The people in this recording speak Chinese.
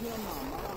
天哪！妈妈